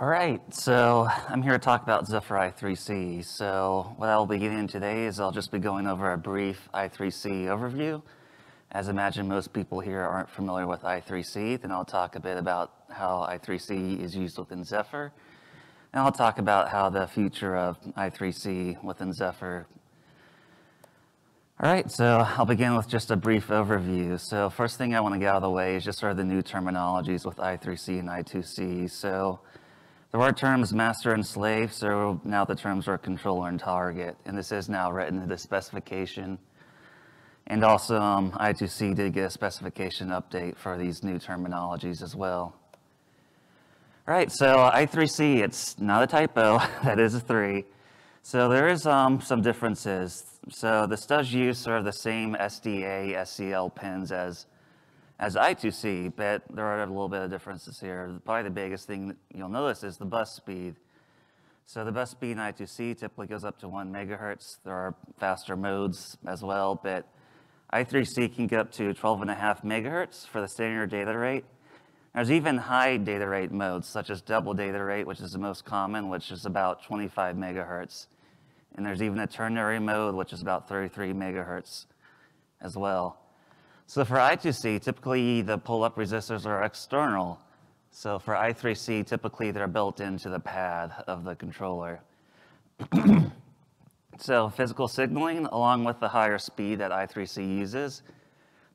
All right, so I'm here to talk about Zephyr i3C. So what I'll be getting today is I'll just be going over a brief i3C overview. As I imagine most people here aren't familiar with i3C, then I'll talk a bit about how i3C is used within Zephyr. And I'll talk about how the future of i3C within Zephyr all right, so I'll begin with just a brief overview. So first thing I want to get out of the way is just sort of the new terminologies with I3C and I2C. So there are terms master and slave, so now the terms are controller and target, and this is now written into the specification. And also um, I2C did get a specification update for these new terminologies as well. All right, so I3C, it's not a typo, that is a three. So there is um, some differences. So this does use sort of the same SDA, SCL pins as, as I2C, but there are a little bit of differences here. Probably the biggest thing you'll notice is the bus speed. So the bus speed in I2C typically goes up to one megahertz. There are faster modes as well, but I3C can get up to 12 and a half megahertz for the standard data rate. There's even high data rate modes, such as double data rate, which is the most common, which is about 25 megahertz. And there's even a ternary mode, which is about 33 megahertz as well. So for I2C, typically the pull-up resistors are external. So for I3C, typically they're built into the pad of the controller. so physical signaling, along with the higher speed that I3C uses,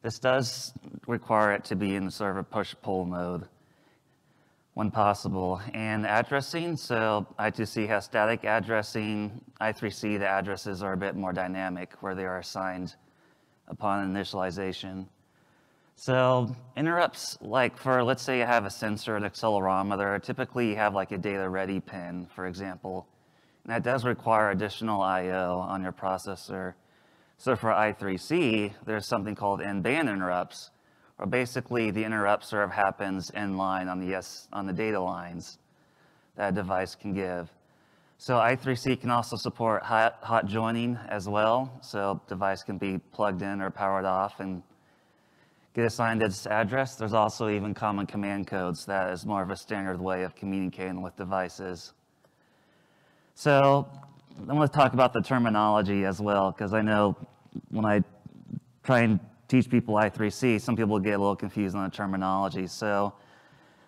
this does require it to be in sort of a push-pull mode when possible. And addressing, so I2C has static addressing. I3C, the addresses are a bit more dynamic where they are assigned upon initialization. So interrupts, like for, let's say you have a sensor, an accelerometer, typically you have like a data ready pin, for example. And that does require additional I.O. on your processor. So for I3C, there's something called in-band interrupts, or basically the interrupt sort of happens in line on the, S, on the data lines that a device can give. So I3C can also support hot, hot joining as well. So device can be plugged in or powered off and get assigned its address. There's also even common command codes that is more of a standard way of communicating with devices. So I want to talk about the terminology as well, because I know when I try and teach people I3C, some people get a little confused on the terminology. So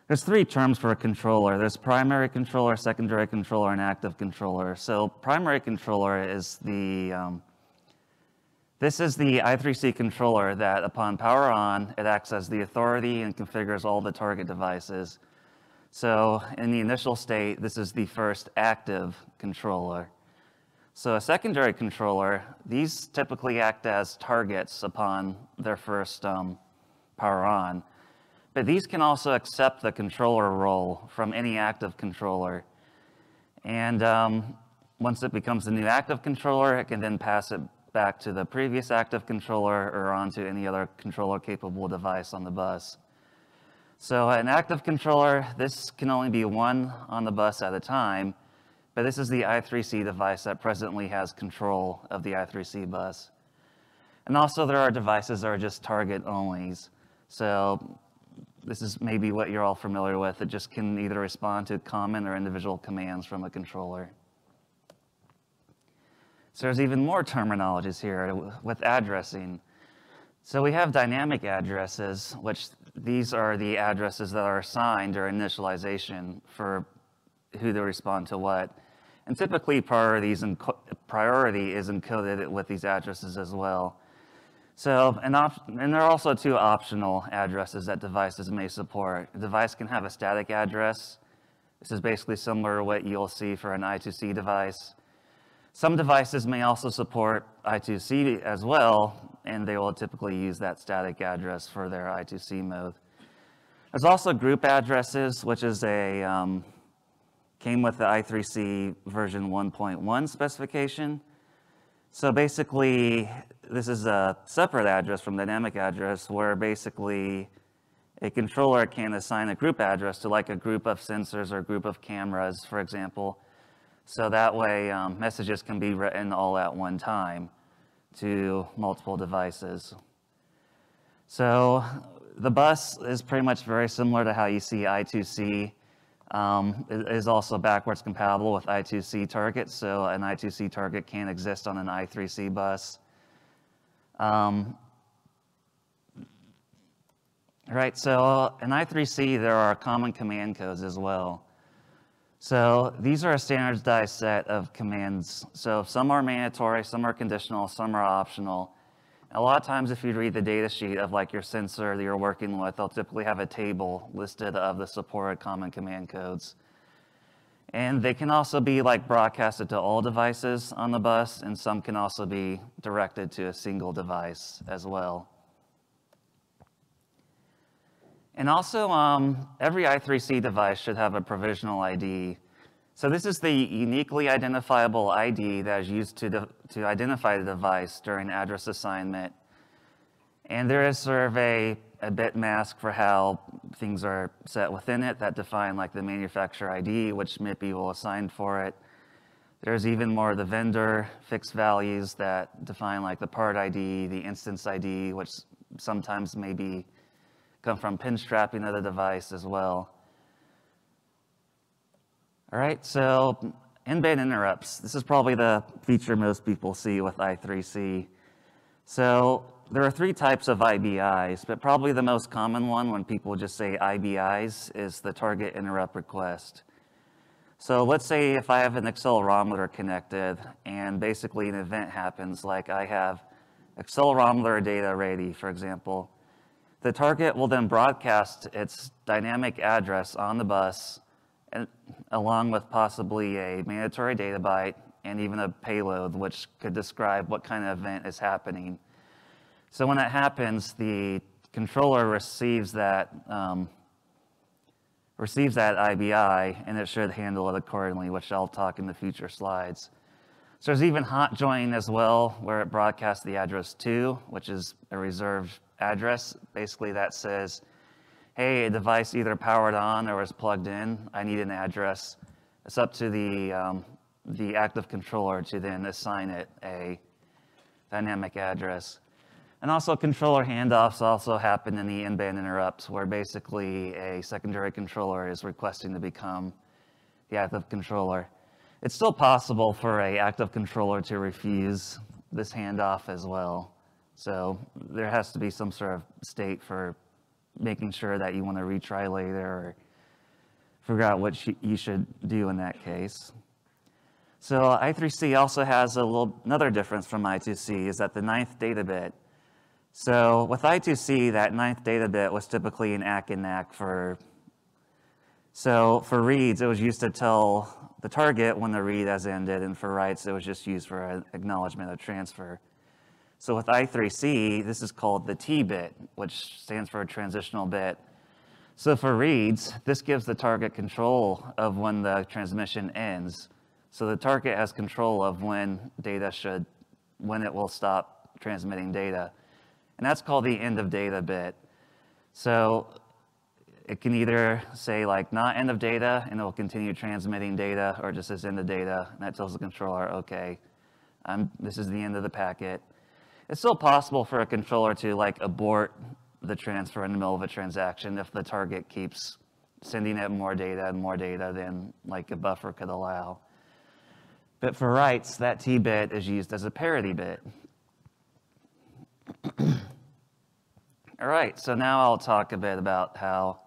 there's three terms for a controller. There's primary controller, secondary controller, and active controller. So primary controller is the, um, this is the I3C controller that upon power on, it acts as the authority and configures all the target devices. So in the initial state, this is the first active controller. So a secondary controller, these typically act as targets upon their first um, power on. But these can also accept the controller role from any active controller. And um, once it becomes a new active controller, it can then pass it back to the previous active controller or onto any other controller capable device on the bus. So an active controller, this can only be one on the bus at a time, but this is the I3C device that presently has control of the I3C bus. And also there are devices that are just target onlys. So this is maybe what you're all familiar with. It just can either respond to common or individual commands from a controller. So there's even more terminologies here with addressing. So we have dynamic addresses, which these are the addresses that are assigned or initialization for who to respond to what. And typically priority is, priority is encoded with these addresses as well. So, and, and there are also two optional addresses that devices may support. A device can have a static address. This is basically similar to what you'll see for an I2C device. Some devices may also support I2C as well, and they will typically use that static address for their I2C mode. There's also group addresses, which is a um, came with the I3C version 1.1 specification. So basically, this is a separate address from dynamic address where basically a controller can assign a group address to like a group of sensors or group of cameras, for example. So that way um, messages can be written all at one time to multiple devices. So the bus is pretty much very similar to how you see I2C um, is also backwards compatible with I2C targets, so an I2C target can exist on an I3C bus. Um, right, so in I3C, there are common command codes as well. So these are a standardized set of commands. So some are mandatory, some are conditional, some are optional. A lot of times if you read the data sheet of like your sensor that you're working with, they'll typically have a table listed of the supported common command codes. And they can also be like broadcasted to all devices on the bus, and some can also be directed to a single device as well. And also, um, every I3C device should have a provisional ID. So this is the uniquely identifiable ID that is used to, to identify the device during address assignment. And there is sort of a, a bit mask for how things are set within it that define like the manufacturer ID, which MIPI will assign for it. There's even more the vendor fixed values that define like the part ID, the instance ID, which sometimes may be come from pin strapping of the device as well. All right, so in-band interrupts. This is probably the feature most people see with I3C. So there are three types of IBIs, but probably the most common one when people just say IBIs is the target interrupt request. So let's say if I have an accelerometer connected and basically an event happens, like I have accelerometer data ready, for example, the target will then broadcast its dynamic address on the bus and, along with possibly a mandatory data byte and even a payload, which could describe what kind of event is happening. So when that happens, the controller receives that um, receives that IBI, and it should handle it accordingly, which I'll talk in the future slides. So there's even hot join as well, where it broadcasts the address to, which is a reserved address. Basically, that says, hey, a device either powered on or is plugged in. I need an address. It's up to the, um, the active controller to then assign it a dynamic address. And also controller handoffs also happen in the in-band interrupts where basically a secondary controller is requesting to become the active controller. It's still possible for a active controller to refuse this handoff as well. So there has to be some sort of state for making sure that you want to retry later or figure out what you should do in that case. So I3C also has a little another difference from I2C is that the ninth data bit. So with I2C, that ninth data bit was typically an ACK and NACK for. So for reads, it was used to tell the target when the read has ended, and for writes, it was just used for an acknowledgement of transfer. So with I3C, this is called the T bit, which stands for a transitional bit. So for reads, this gives the target control of when the transmission ends. So the target has control of when data should, when it will stop transmitting data. And that's called the end of data bit. So it can either say like not end of data and it will continue transmitting data or just says end of data and that tells the controller, okay, this is the end of the packet. It's still possible for a controller to like abort the transfer in the middle of a transaction if the target keeps sending it more data and more data than like a buffer could allow. But for writes, that T bit is used as a parity bit. All right, so now I'll talk a bit about how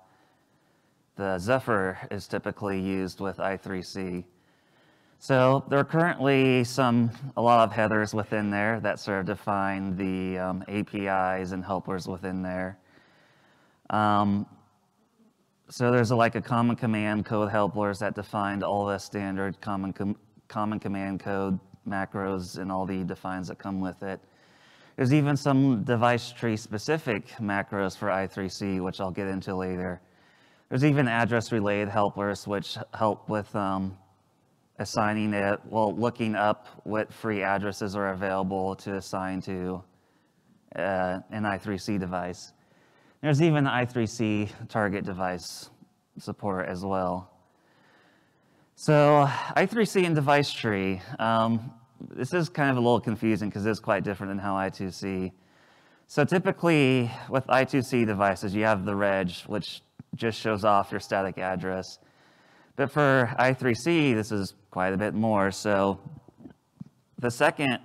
the Zephyr is typically used with I3C. So there are currently some, a lot of headers within there that sort of define the um, APIs and helpers within there. Um, so there's a, like a common command code helpers that defined all the standard common, com common command code macros and all the defines that come with it. There's even some device tree specific macros for I3C, which I'll get into later. There's even address related helpers, which help with um, assigning it, well, looking up what free addresses are available to assign to uh, an I3C device. There's even I3C target device support as well. So I3C and device tree, um, this is kind of a little confusing because it's quite different than how I2C. So typically with I2C devices, you have the reg, which just shows off your static address. But for I3C, this is quite a bit more. So the second,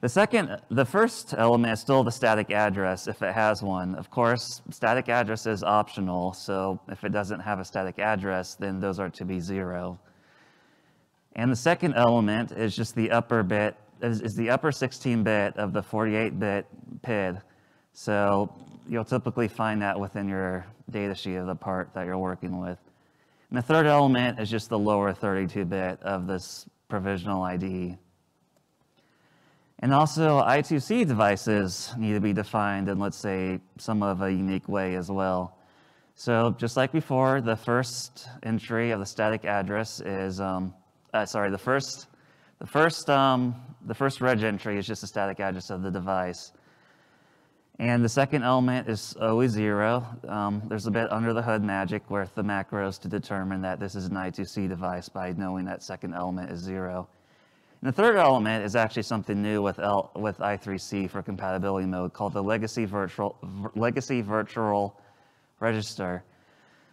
the second, the first element is still the static address if it has one. Of course, static address is optional. So if it doesn't have a static address, then those are to be zero. And the second element is just the upper bit, is, is the upper 16 bit of the 48 bit PID. So you'll typically find that within your data sheet of the part that you're working with. And the third element is just the lower 32 bit of this provisional ID. And also I2C devices need to be defined in, let's say, some of a unique way as well. So just like before, the first entry of the static address is, um, uh, sorry, the first, the first, um, the first reg entry is just the static address of the device. And the second element is always zero. Um, there's a bit under the hood magic with the macros to determine that this is an I2C device by knowing that second element is zero. And the third element is actually something new with, L, with I3C for compatibility mode called the legacy virtual, legacy virtual register.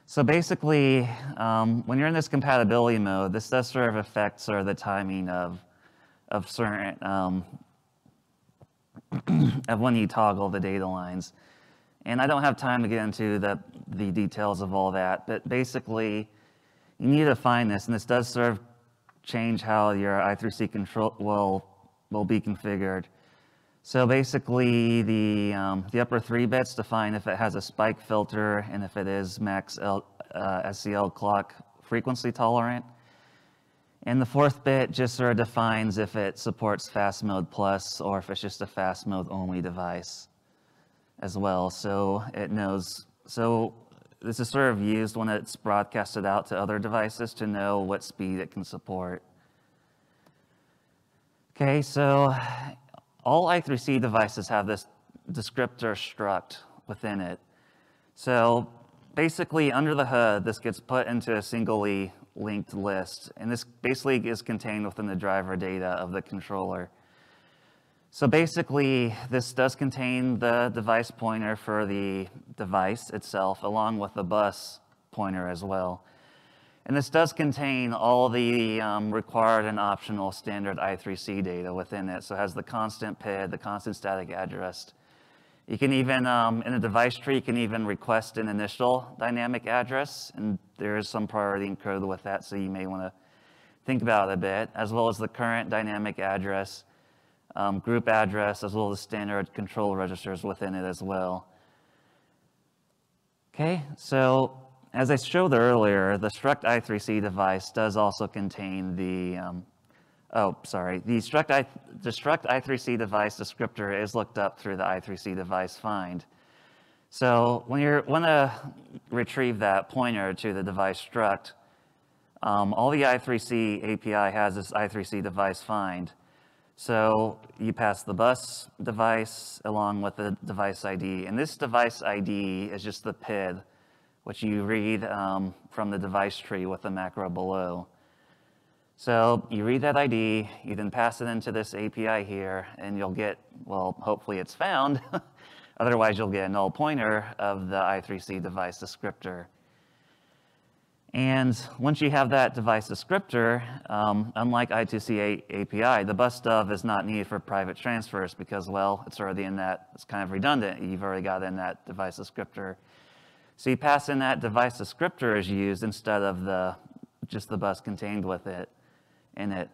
So basically, um, when you're in this compatibility mode, this does sort of affect sort of the timing of, of certain um, of when you toggle the data lines. And I don't have time to get into the, the details of all that, but basically, you need to find this, and this does sort of change how your I3C control will, will be configured. So basically, the, um, the upper three bits define if it has a spike filter and if it is max L, uh, SCL clock frequency tolerant. And the fourth bit just sort of defines if it supports fast mode plus or if it's just a fast mode only device as well. So it knows, so this is sort of used when it's broadcasted out to other devices to know what speed it can support. Okay, so all I3C devices have this descriptor struct within it. So basically under the hood, this gets put into a singly linked list. And this basically is contained within the driver data of the controller. So basically, this does contain the device pointer for the device itself, along with the bus pointer as well. And this does contain all the um, required and optional standard I3C data within it. So it has the constant PID, the constant static address, you can even, um, in a device tree, you can even request an initial dynamic address, and there is some priority encoded with that, so you may want to think about it a bit, as well as the current dynamic address, um, group address, as well as standard control registers within it as well. Okay, so as I showed earlier, the struct I3C device does also contain the um, oh, sorry, the struct, I, the struct I3C device descriptor is looked up through the I3C device find. So when you want to retrieve that pointer to the device struct, um, all the I3C API has this I3C device find. So you pass the bus device along with the device ID. And this device ID is just the PID, which you read um, from the device tree with the macro below. So you read that ID, you then pass it into this API here, and you'll get, well, hopefully it's found. Otherwise, you'll get a null pointer of the I3C device descriptor. And once you have that device descriptor, um, unlike I2C API, the bus stub is not needed for private transfers because, well, it's already in that, it's kind of redundant. You've already got in that device descriptor. So you pass in that device descriptor is used instead of the just the bus contained with it in it.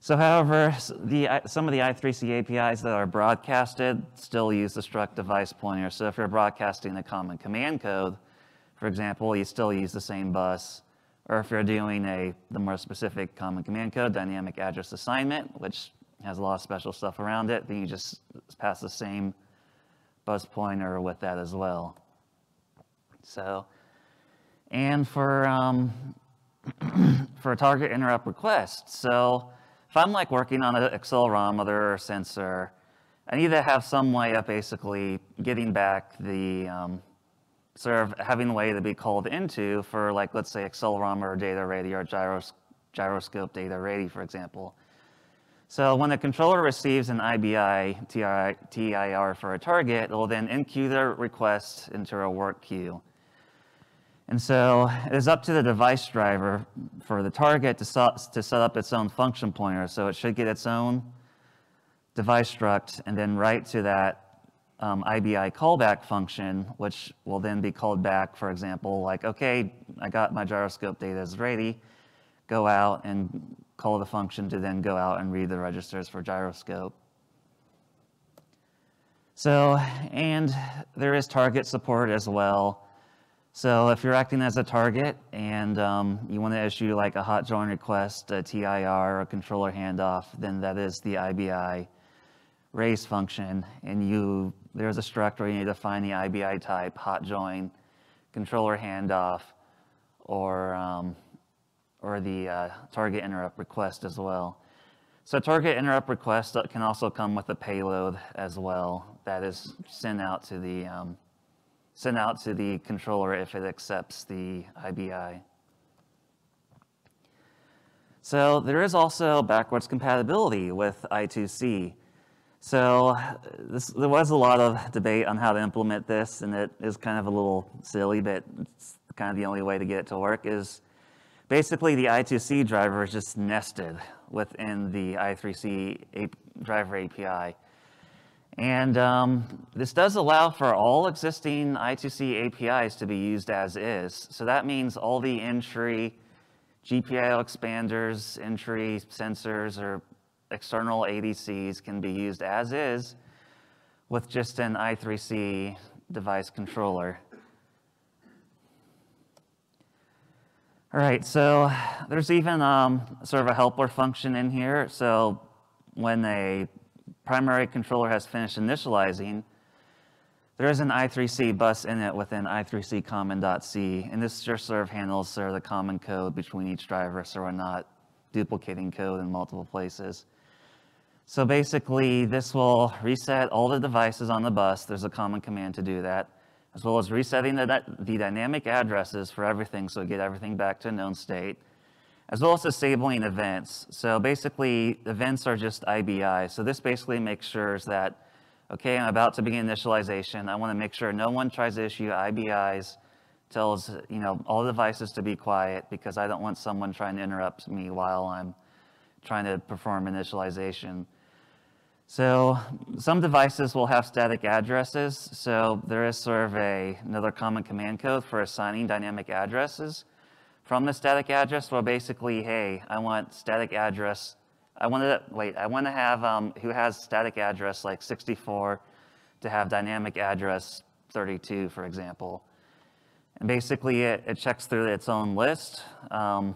So however, the, some of the I3C APIs that are broadcasted still use the struct device pointer. So if you're broadcasting a common command code, for example, you still use the same bus. Or if you're doing a the more specific common command code, dynamic address assignment, which has a lot of special stuff around it, then you just pass the same bus pointer with that as well. So, and for um, for a target interrupt request. So if I'm like working on an accelerometer or sensor, I need to have some way of basically getting back the um, sort of having a way to be called into for like, let's say accelerometer or data ready or gyros gyroscope data ready, for example. So when the controller receives an IBI TIR for a target, it will then enqueue the request into a work queue. And so it is up to the device driver for the target to, set, to set up its own function pointer. So it should get its own device struct and then write to that um, IBI callback function, which will then be called back, for example, like, okay, I got my gyroscope data is ready, go out and call the function to then go out and read the registers for gyroscope. So, and there is target support as well. So if you're acting as a target and um, you want to issue like a hot join request, a TIR, or a controller handoff, then that is the IBI raise function. And you there's a struct where you need to find the IBI type, hot join, controller handoff, or, um, or the uh, target interrupt request as well. So target interrupt request can also come with a payload as well that is sent out to the um, sent out to the controller if it accepts the IBI. So there is also backwards compatibility with I2C. So this, there was a lot of debate on how to implement this, and it is kind of a little silly, but it's kind of the only way to get it to work is basically the I2C driver is just nested within the I3C driver API. And um, this does allow for all existing I2C APIs to be used as is. So that means all the in-tree GPIO expanders, in-tree sensors, or external ADCs can be used as is with just an I3C device controller. All right, so there's even um, sort of a helper function in here. So when a primary controller has finished initializing, there is an I3C bus init within I3C common.c, and this just sort of handles sort of the common code between each driver so we're not duplicating code in multiple places. So basically, this will reset all the devices on the bus. There's a common command to do that, as well as resetting the, the dynamic addresses for everything so get everything back to a known state as well as disabling events. So basically, events are just IBI. So this basically makes sure that, okay, I'm about to begin initialization. I want to make sure no one tries to issue IBIs, tells you know all devices to be quiet because I don't want someone trying to interrupt me while I'm trying to perform initialization. So some devices will have static addresses. So there is sort of a, another common command code for assigning dynamic addresses from the static address, well, basically, hey, I want static address. I want to, wait, I want to have um, who has static address like 64 to have dynamic address 32, for example. And basically, it, it checks through its own list. Um,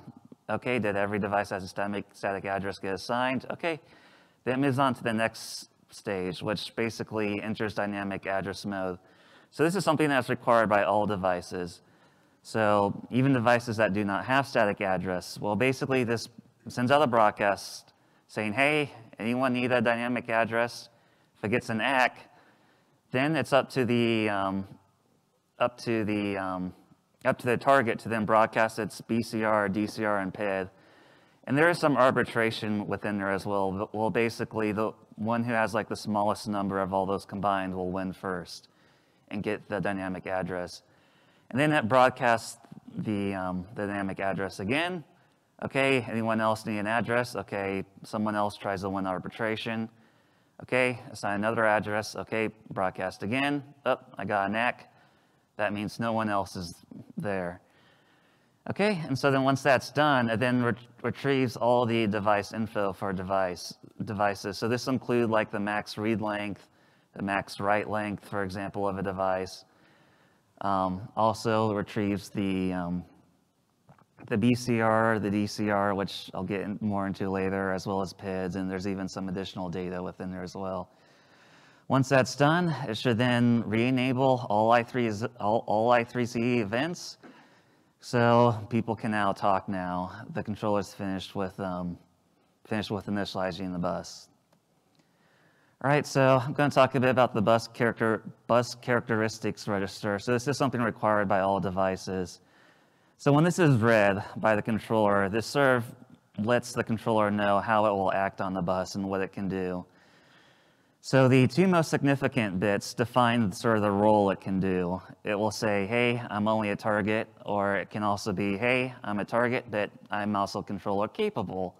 okay, did every device has a static, static address get assigned? Okay, then moves on to the next stage, which basically enters dynamic address mode. So this is something that's required by all devices. So even devices that do not have static address, well, basically this sends out a broadcast saying, hey, anyone need a dynamic address? If it gets an ACK, then it's up to the um, up to the um, up to the target to then broadcast its BCR, DCR, and PID. And there is some arbitration within there as well. Well, basically, the one who has like the smallest number of all those combined will win first and get the dynamic address. And then it broadcasts the, um, the dynamic address again. Okay, anyone else need an address? Okay, someone else tries to win arbitration. Okay, assign another address. Okay, broadcast again. Oh, I got a ACK. That means no one else is there. Okay, and so then once that's done, it then ret retrieves all the device info for device devices. So this include like the max read length, the max write length, for example, of a device, um, also retrieves the, um, the BCR, the DCR, which I'll get more into later, as well as PIDs, and there's even some additional data within there as well. Once that's done, it should then re-enable all, I3, all, all I3C events. So people can now talk now. The controller's finished with, um, finished with initializing the bus. All right, so I'm going to talk a bit about the bus, character, bus characteristics register. So this is something required by all devices. So when this is read by the controller, this of lets the controller know how it will act on the bus and what it can do. So the two most significant bits define sort of the role it can do. It will say, hey, I'm only a target, or it can also be, hey, I'm a target, but I'm also controller capable.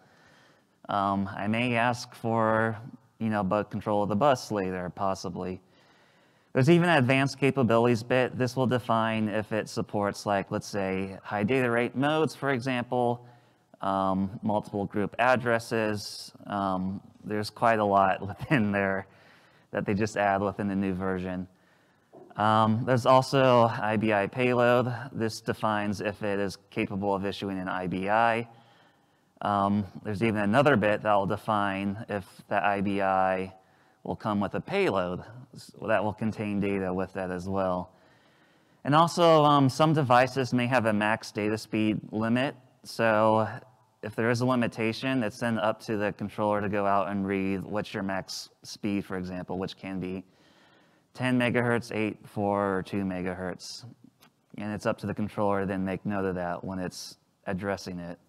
Um, I may ask for, you know, bug control of the bus later, possibly. There's even an advanced capabilities bit. This will define if it supports, like, let's say, high data rate modes, for example, um, multiple group addresses. Um, there's quite a lot within there that they just add within the new version. Um, there's also IBI payload. This defines if it is capable of issuing an IBI. Um, there's even another bit that will define if the IBI will come with a payload that will contain data with that as well. And also, um, some devices may have a max data speed limit. So if there is a limitation, it's then up to the controller to go out and read what's your max speed, for example, which can be 10 megahertz, 8, 4, or 2 megahertz. And it's up to the controller to then make note of that when it's addressing it.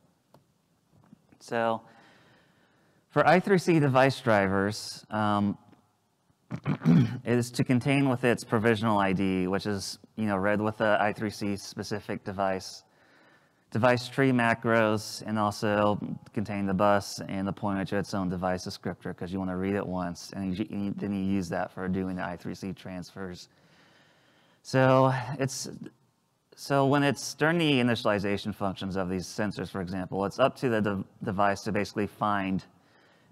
So for I3C device drivers, um, is to contain with its provisional ID, which is you know read with the I3C specific device device tree macros and also contain the bus and the pointer to its own device descriptor because you want to read it once and you, then you use that for doing the I3C transfers. So it's so when it's during the initialization functions of these sensors, for example, it's up to the de device to basically find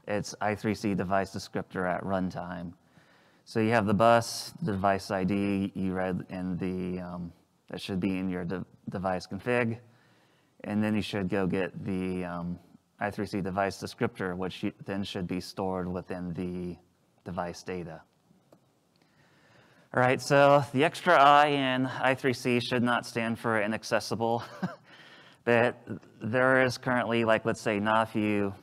its I3C device descriptor at runtime. So you have the bus, the device ID you read in the, um, that should be in your de device config and then you should go get the um, I3C device descriptor, which then should be stored within the device data. All right, so the extra I in I3C should not stand for inaccessible, but there is currently, like, let's say, not few,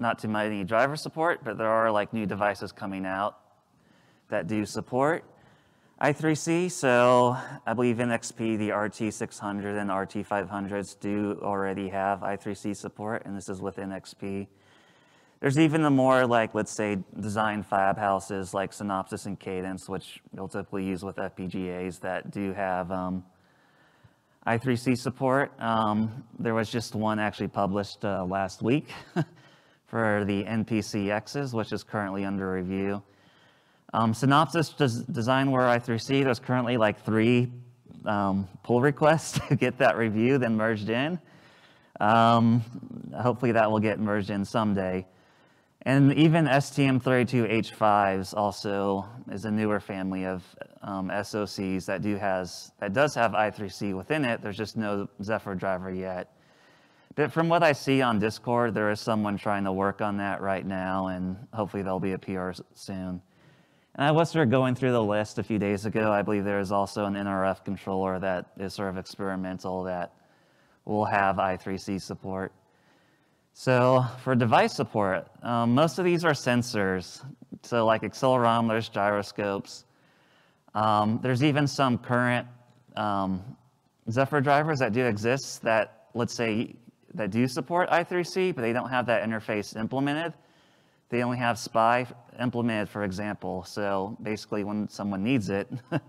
not too many driver support, but there are like new devices coming out that do support. I3C, so I believe NXP, the RT600 and RT500s do already have I3C support, and this is with NXP. There's even the more like, let's say, design fab houses like Synopsys and Cadence, which you'll typically use with FPGAs that do have um, I3C support. Um, there was just one actually published uh, last week for the NPCXs, which is currently under review. Um, does DesignWare I3C, there's currently like three um, pull requests to get that review then merged in. Um, hopefully that will get merged in someday. And even STM32H5s also is a newer family of um, SOCs that do has that does have I3C within it. There's just no Zephyr driver yet. But from what I see on Discord, there is someone trying to work on that right now, and hopefully there'll be a PR soon. And I was sort of going through the list a few days ago. I believe there is also an NRF controller that is sort of experimental that will have I3C support. So for device support, um, most of these are sensors. So like accelerometers, gyroscopes. Um, there's even some current um, Zephyr drivers that do exist that, let's say, that do support I3C, but they don't have that interface implemented. They only have SPI implemented, for example. So basically, when someone needs it,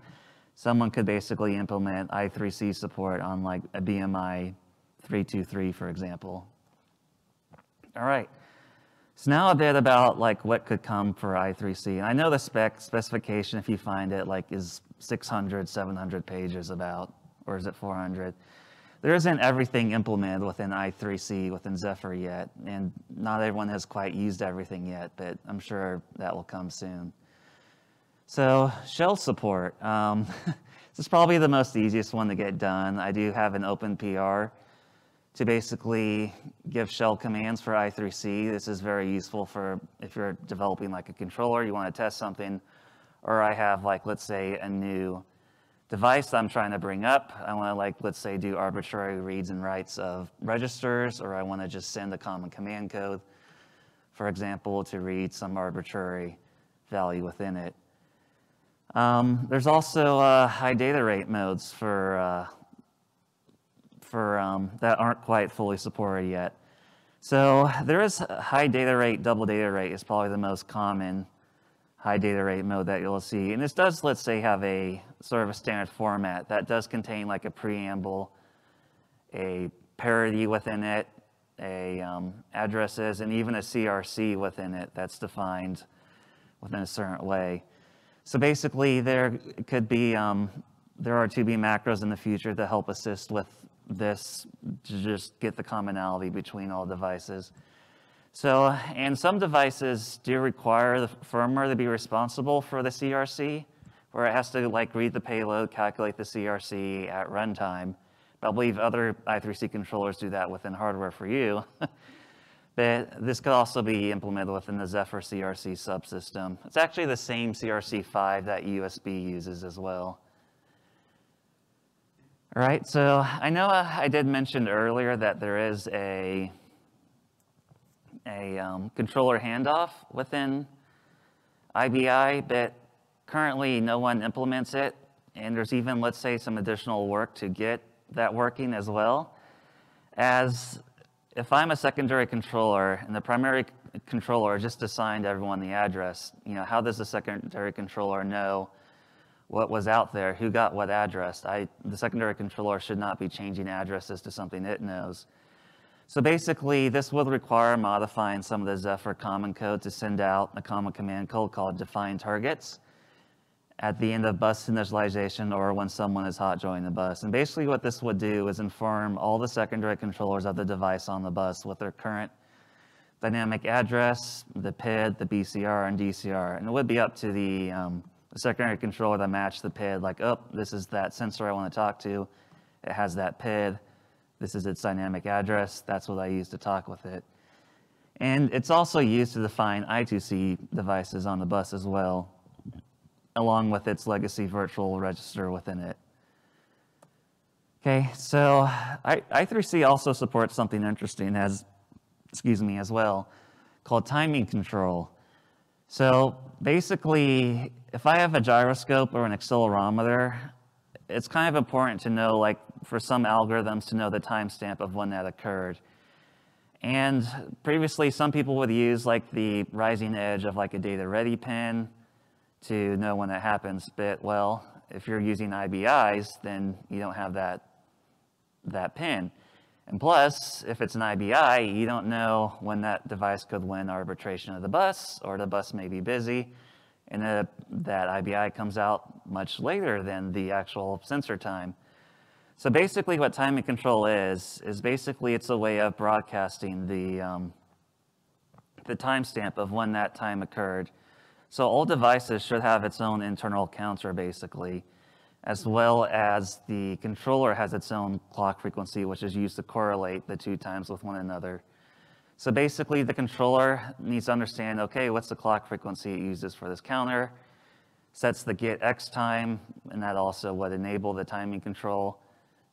someone could basically implement I3C support on like a BMI 323, for example. All right. So now a bit about like what could come for I3C. And I know the spec specification, if you find it, like is 600, 700 pages about, or is it 400? There isn't everything implemented within I3C within Zephyr yet, and not everyone has quite used everything yet, but I'm sure that will come soon. So shell support. Um, this is probably the most easiest one to get done. I do have an open PR to basically give shell commands for I3C. This is very useful for if you're developing like a controller, you want to test something, or I have like, let's say a new device I'm trying to bring up. I want to like, let's say do arbitrary reads and writes of registers, or I want to just send a common command code, for example, to read some arbitrary value within it. Um, there's also uh, high data rate modes for, uh, for um, that aren't quite fully supported yet. So there is high data rate, double data rate is probably the most common high data rate mode that you'll see. And this does, let's say, have a sort of a standard format that does contain like a preamble, a parity within it, a um, addresses, and even a CRC within it that's defined within a certain way. So basically, there could be um, there are 2B macros in the future to help assist with this to just get the commonality between all devices. So, and some devices do require the firmware to be responsible for the CRC, where it has to like read the payload, calculate the CRC at runtime. But I believe other I3C controllers do that within hardware for you. but this could also be implemented within the Zephyr CRC subsystem. It's actually the same CRC5 that USB uses as well. All right, so I know I did mention earlier that there is a a um, controller handoff within IBI, but currently no one implements it. And there's even, let's say, some additional work to get that working as well. As if I'm a secondary controller and the primary controller just assigned everyone the address, you know, how does the secondary controller know what was out there, who got what address? I, the secondary controller should not be changing addresses to something it knows. So basically, this will require modifying some of the Zephyr common code to send out a common command code called define targets at the end of bus initialization or when someone is hot joining the bus. And basically what this would do is inform all the secondary controllers of the device on the bus with their current dynamic address, the PID, the BCR, and DCR. And it would be up to the, um, the secondary controller to match the PID, like, oh, this is that sensor I want to talk to. It has that PID. This is its dynamic address. That's what I use to talk with it. And it's also used to define I2C devices on the bus as well, along with its legacy virtual register within it. Okay, so I, I3C also supports something interesting as, excuse me, as well, called timing control. So basically, if I have a gyroscope or an accelerometer, it's kind of important to know, like, for some algorithms to know the timestamp of when that occurred. And previously, some people would use like the rising edge of like a data ready pin to know when that happens. But well, if you're using IBIs, then you don't have that, that pin. And plus, if it's an IBI, you don't know when that device could win arbitration of the bus, or the bus may be busy, and that IBI comes out much later than the actual sensor time. So basically what timing control is, is basically it's a way of broadcasting the, um, the timestamp of when that time occurred. So all devices should have its own internal counter basically, as well as the controller has its own clock frequency, which is used to correlate the two times with one another. So basically the controller needs to understand, okay, what's the clock frequency it uses for this counter, sets the get X time, and that also would enable the timing control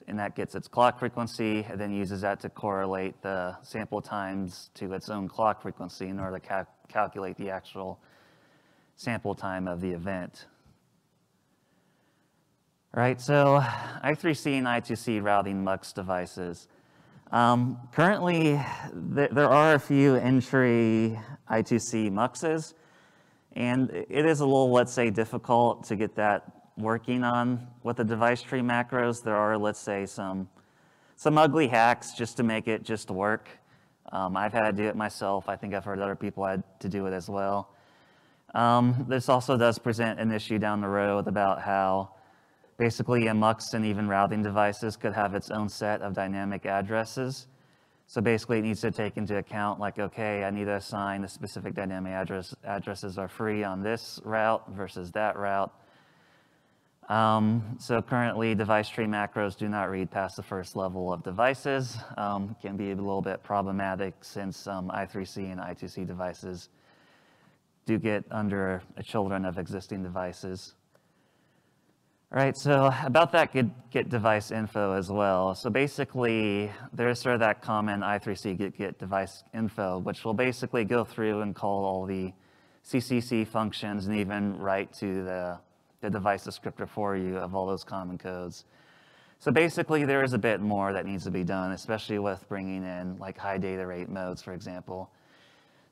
and that gets its clock frequency, and then uses that to correlate the sample times to its own clock frequency in order to cal calculate the actual sample time of the event. All right, so I3C and I2C routing MUX devices. Um, currently, th there are a few in-tree I2C MUXes, and it is a little, let's say, difficult to get that working on with the device tree macros, there are, let's say, some, some ugly hacks just to make it just work. Um, I've had to do it myself. I think I've heard other people had to do it as well. Um, this also does present an issue down the road about how basically a MUX and even routing devices could have its own set of dynamic addresses. So basically it needs to take into account like, okay, I need to assign the specific dynamic address, addresses are free on this route versus that route. Um, so currently device tree macros do not read past the first level of devices. Um, can be a little bit problematic since um, I3C and I2C devices do get under a children of existing devices. Right, so about that get, get device info as well. So basically, there's sort of that common I3C get, get device info, which will basically go through and call all the CCC functions and even write to the the device descriptor for you of all those common codes. So basically, there is a bit more that needs to be done, especially with bringing in like high data rate modes, for example.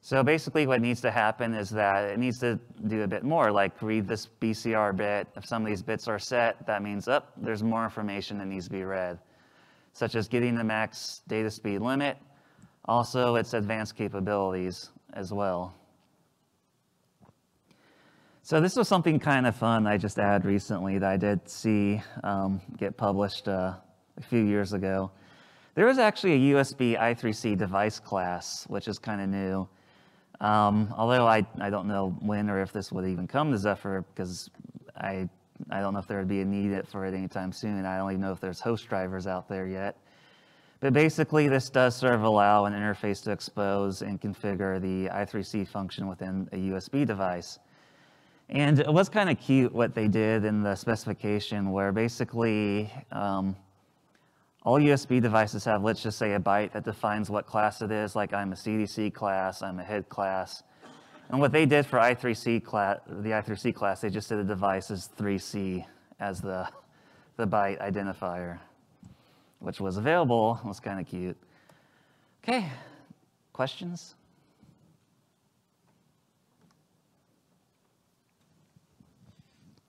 So basically what needs to happen is that it needs to do a bit more, like read this BCR bit. If some of these bits are set, that means up, oh, there's more information that needs to be read, such as getting the max data speed limit, also its advanced capabilities as well. So this was something kind of fun I just added recently that I did see um, get published uh, a few years ago. There was actually a USB I3C device class, which is kind of new. Um, although I, I don't know when or if this would even come to Zephyr because I, I don't know if there would be a need for it anytime soon. I don't even know if there's host drivers out there yet. But basically, this does sort of allow an interface to expose and configure the I3C function within a USB device. And it was kind of cute what they did in the specification where basically um, all USB devices have, let's just say, a byte that defines what class it is, like I'm a CDC class, I'm a HID class. And what they did for I3C class, the I3C class, they just did the device as 3C as the, the byte identifier, which was available. It was kind of cute. Okay, questions?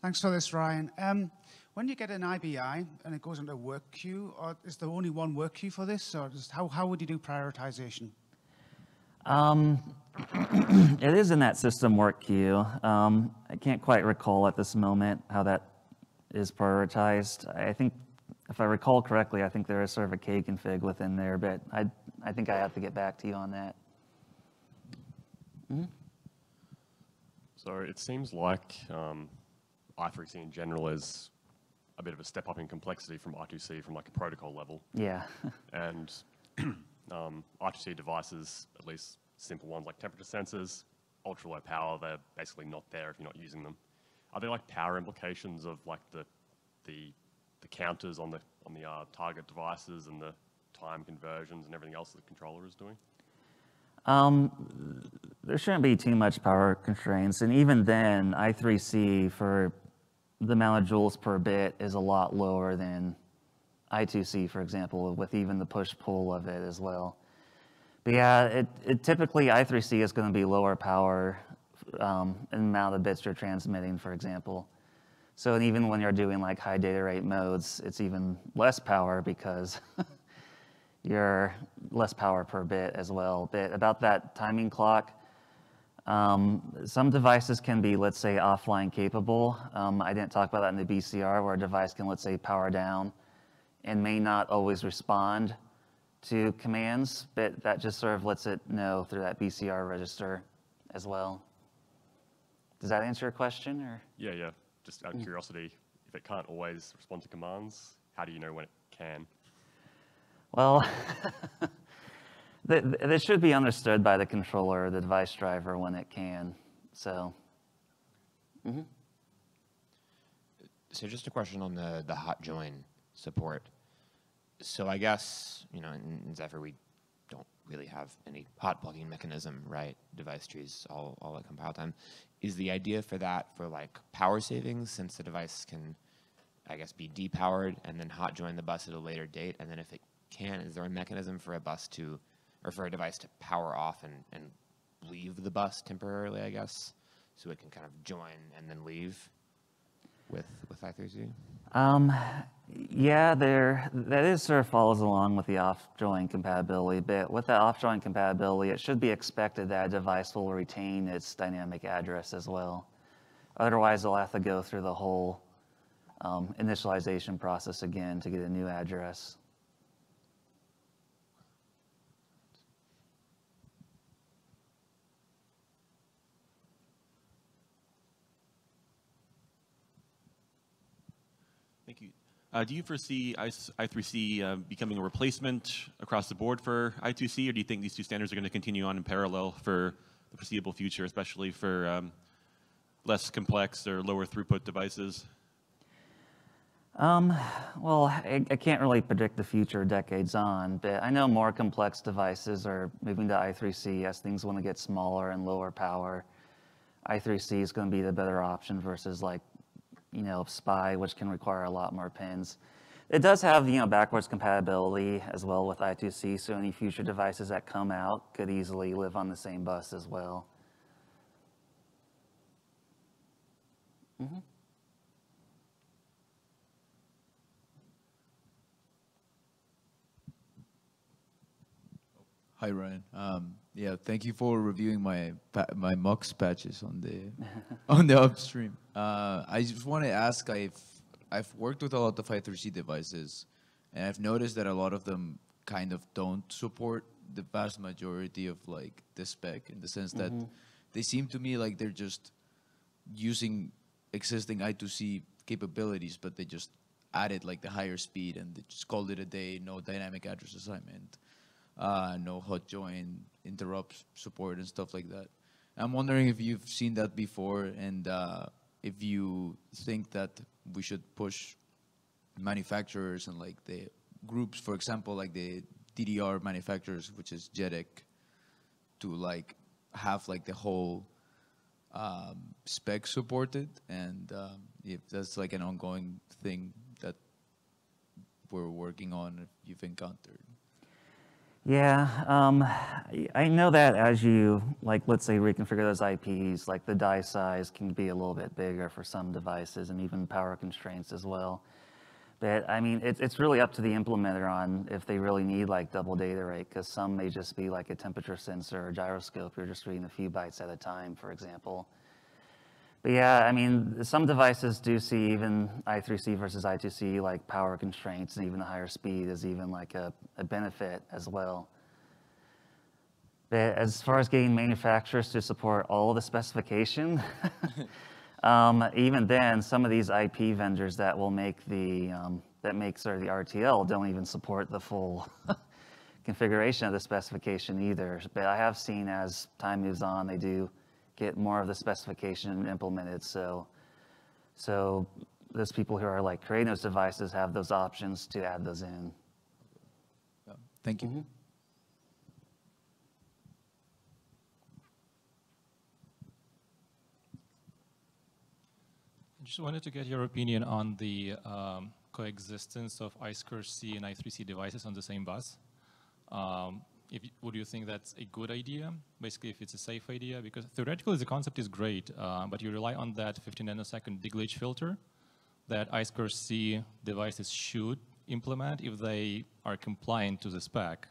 Thanks for this, Ryan. Um, when you get an IBI and it goes into work queue, or is there only one work queue for this, or just how, how would you do prioritization? Um, it is in that system work queue. Um, I can't quite recall at this moment how that is prioritized. I think, if I recall correctly, I think there is sort of a Kconfig within there, but I, I think I have to get back to you on that. Mm -hmm. So it seems like um, I3C in general is a bit of a step up in complexity from I2C from like a protocol level. Yeah. and um, I2C devices, at least simple ones like temperature sensors, ultra low power, they're basically not there if you're not using them. Are there like power implications of like the the the counters on the on the uh, target devices and the time conversions and everything else that the controller is doing? Um, there shouldn't be too much power constraints, and even then, I3C for the amount of joules per bit is a lot lower than I2C, for example, with even the push-pull of it as well. But yeah, it, it typically I3C is going to be lower power um, amount of bits you're transmitting, for example. So and even when you're doing like high data rate modes, it's even less power because you're less power per bit as well. But about that timing clock, um, some devices can be, let's say, offline capable. Um, I didn't talk about that in the BCR, where a device can, let's say, power down and may not always respond to commands, but that just sort of lets it know through that BCR register as well. Does that answer your question? Or? Yeah, yeah. Just out of mm. curiosity, if it can't always respond to commands, how do you know when it can? Well, This should be understood by the controller or the device driver when it can. So, mm -hmm. so just a question on the the hot join support. So I guess you know in Zephyr we don't really have any hot plugging mechanism, right? Device trees all all at compile time. Is the idea for that for like power savings since the device can, I guess, be depowered and then hot join the bus at a later date, and then if it can, is there a mechanism for a bus to or for a device to power off and, and leave the bus temporarily, I guess, so it can kind of join and then leave with with I3C? Um, yeah, there that is sort of follows along with the off join compatibility bit. With that off join compatibility, it should be expected that a device will retain its dynamic address as well. Otherwise, they'll have to go through the whole um, initialization process again to get a new address. Uh, do you foresee I3C uh, becoming a replacement across the board for I2C, or do you think these two standards are going to continue on in parallel for the foreseeable future, especially for um, less complex or lower throughput devices? Um, well, I, I, can't really predict the future decades on, but I know more complex devices are moving to I3C as things want to get smaller and lower power. I3C is going to be the better option versus like you know, SPI, which can require a lot more pins. It does have, you know, backwards compatibility as well with I2C, so any future devices that come out could easily live on the same bus as well. Hi, Ryan. Um, yeah, thank you for reviewing my my mux patches on the on the upstream. Uh, I just want to ask. I've I've worked with a lot of I3C devices, and I've noticed that a lot of them kind of don't support the vast majority of like the spec in the sense that they seem to me like they're just using existing I2C capabilities, but they just added like the higher speed and they just called it a day. No dynamic address assignment uh, no hot join interrupt support and stuff like that. I'm wondering if you've seen that before and uh, if you think that we should push manufacturers and like the groups, for example, like the DDR manufacturers, which is JEDEC, to like have like the whole um, spec supported, and um, if that's like an ongoing thing that we're working on, if you've encountered. Yeah, um, I- know that as you, like, let's say reconfigure those IPs, like the die size can be a little bit bigger for some devices and even power constraints as well. But I mean, it's, it's really up to the implementer on if they really need like double data rate, because some may just be like a temperature sensor or gyroscope. You're just reading a few bytes at a time, for example. But yeah, I mean, some devices do see even I3C versus I2C, like power constraints and even the higher speed is even like a, a benefit as well. But as far as getting manufacturers to support all the specification, um, even then, some of these IP vendors that will make the, um, that make sort of the RTL don't even support the full configuration of the specification either. But I have seen as time moves on, they do get more of the specification implemented. So, so those people who are like creating those devices have those options to add those in. Yeah. Thank you. I just wanted to get your opinion on the um, coexistence of I2C and I3C devices on the same bus. Um, if, would you think that's a good idea? Basically, if it's a safe idea, because theoretically the concept is great, uh, but you rely on that 15 nanosecond deglitch filter that I2C devices should implement if they are compliant to the spec,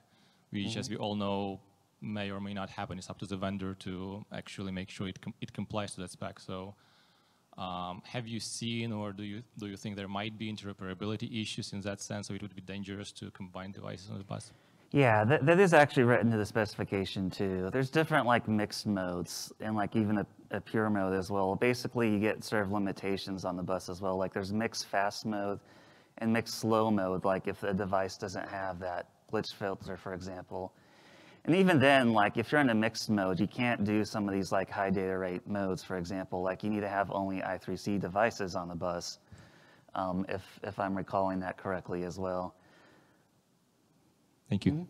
which, as we all know, may or may not happen. It's up to the vendor to actually make sure it, com- it complies to that spec. So. Um, have you seen or do you, do you think there might be interoperability issues in that sense, so it would be dangerous to combine devices on the bus? Yeah, that, that is actually written to the specification too. There's different like mixed modes and like even a, a pure mode as well. Basically, you get sort of limitations on the bus as well. Like there's mixed fast mode and mixed slow mode. Like if the device doesn't have that glitch filter, for example. And even then, like if you're in a mixed mode, you can't do some of these like high data rate modes, for example. Like you need to have only I3C devices on the bus, um, if, if I'm recalling that correctly as well. Thank you.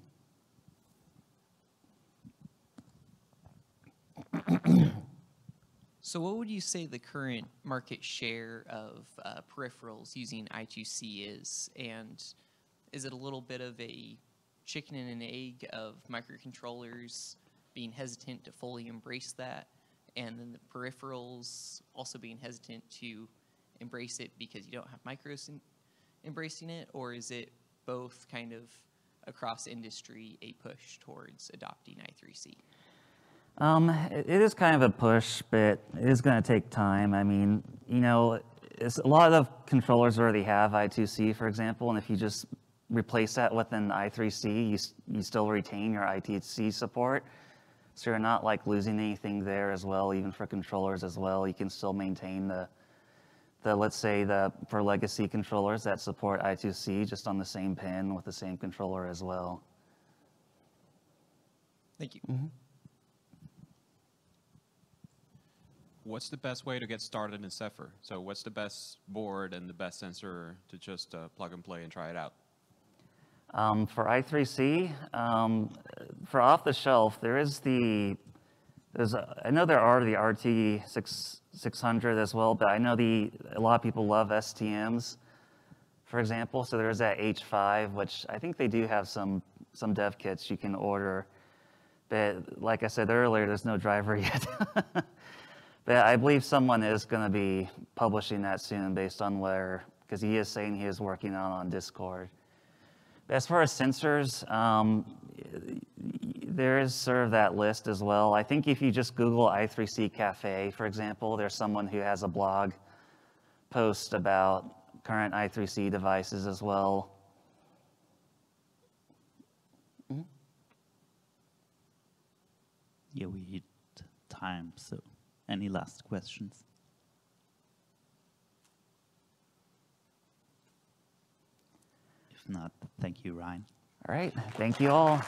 So, what would you say the current market share of uh, peripherals using I2C is? And is it a little bit of a chicken and an egg of microcontrollers being hesitant to fully embrace that, and then the peripherals also being hesitant to embrace it because you don't have micros in, embracing it? Or is it both kind of across industry a push towards adopting I3C? Um, it is kind of a push, but it is going to take time. I mean, you know, a lot of controllers already have I2C, for example, and if you just replace that with an I3C, you, you still retain your I2C support. So you're not like losing anything there as well, even for controllers as well. You can still maintain the, the let's say the for legacy controllers that support I2C just on the same pin with the same controller as well. Thank you. What's the best way to get started in Zephyr? So what's the best board and the best sensor to just uh, plug and play and try it out? Um, for I3C, um, for off the shelf, there is the, there's, a, I know there are the RT6, 600 as well, but I know the, a lot of people love STMs for example. So there's that H5, which I think they do have some, some dev kits you can order. But like I said earlier, there's no driver yet. but I believe someone is going to be publishing that soon based on where, because he is saying he is working on on Discord. But as far as sensors, um, there is sort of that list as well. I think if you just Google i3C Cafe, for example, there's someone who has a blog post about current i3C devices as well. Mm-hmm. Yeah, we hit time, so any last questions? If not, thank you, Ryan. All right, thank you all.